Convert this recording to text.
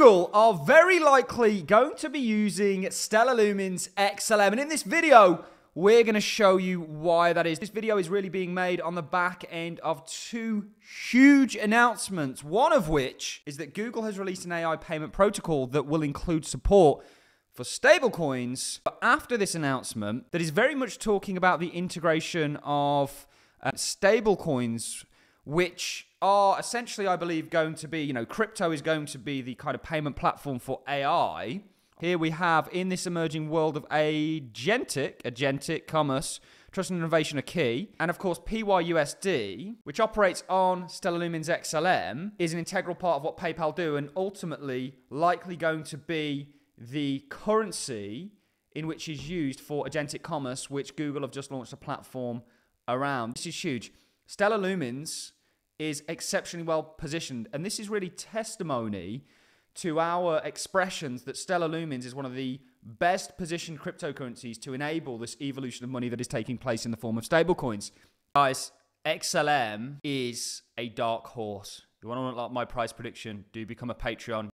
Google are very likely going to be using Stellar Lumens XLM. And in this video, we're going to show you why that is. This video is really being made on the back end of two huge announcements, one of which is that Google has released an AI payment protocol that will include support for stablecoins. But after this announcement, that is very much talking about the integration of uh, stablecoins which are essentially, I believe, going to be, you know, crypto is going to be the kind of payment platform for AI. Here we have in this emerging world of agentic, agentic commerce, trust and innovation are key. And of course, PYUSD, which operates on Stellar Lumens XLM, is an integral part of what PayPal do and ultimately likely going to be the currency in which is used for agentic commerce, which Google have just launched a platform around. This is huge. Stellar Lumens is exceptionally well positioned, and this is really testimony to our expressions that Stellar Lumens is one of the best positioned cryptocurrencies to enable this evolution of money that is taking place in the form of stablecoins. Guys, XLM is a dark horse. You want to unlock my price prediction? Do become a Patreon.